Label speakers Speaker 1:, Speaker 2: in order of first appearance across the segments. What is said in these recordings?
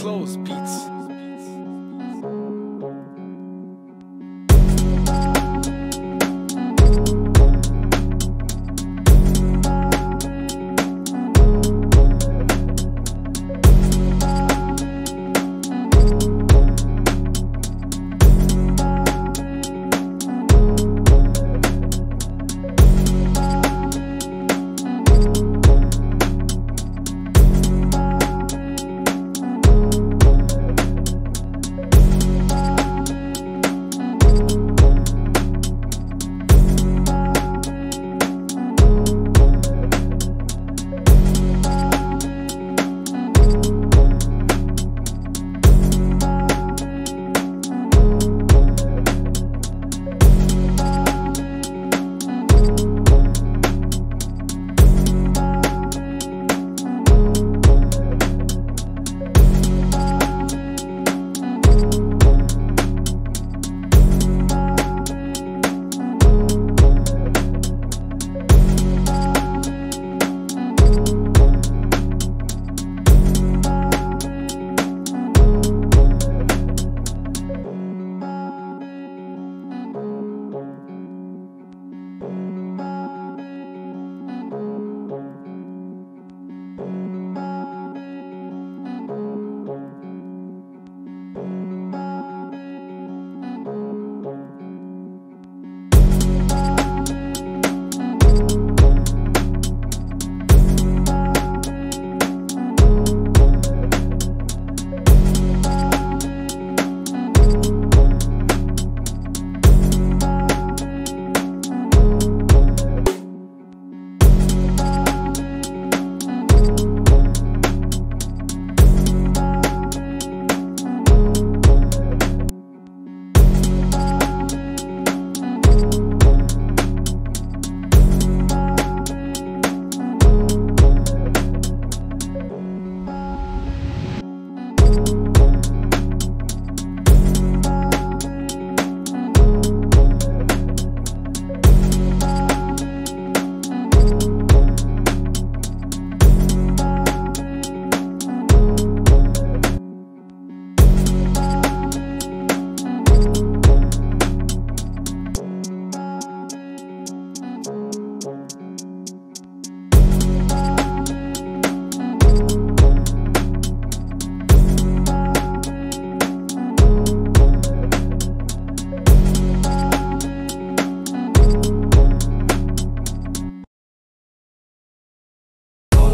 Speaker 1: Close Beats.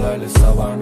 Speaker 2: Olaylı sabah